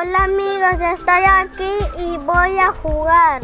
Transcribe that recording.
Hola amigos, estoy aquí y voy a jugar.